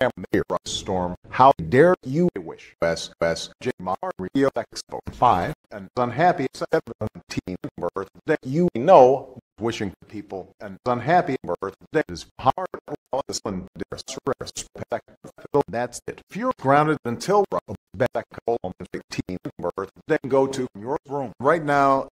Amiira Storm. How dare you wish S S J Mario XO 5 and unhappy 17th birthday. You know wishing people an unhappy birthday is hard disrespect. That's it. If you're grounded until back on 15th birthday, go to your room. Right now,